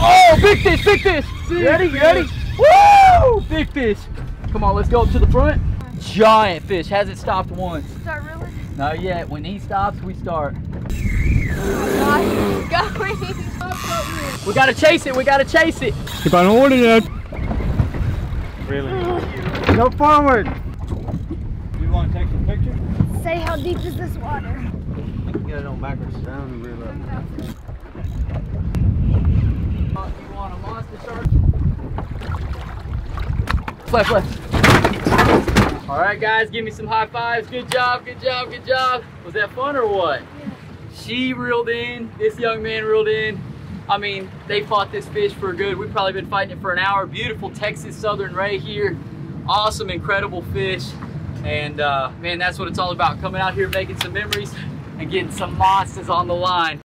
Oh, big fish, big fish. You ready? You ready? Woo! Big fish. Come on, let's go up to the front. Giant fish. Hasn't stopped once. Start reeling. Not yet. When he stops, we start. Oh gosh, going. We gotta chase it. We gotta chase it. Keep on holding it. Really? Go forward. You want to take a picture? Say how deep is this water? Get it on backwards down and reel up. You want a monster shark? Left, left. All right, guys, give me some high fives. Good job, good job, good job. Was that fun or what? She reeled in, this young man reeled in. I mean, they fought this fish for good. We've probably been fighting it for an hour. Beautiful Texas Southern Ray here. Awesome, incredible fish. And uh, man, that's what it's all about. Coming out here, making some memories and getting some monsters on the line.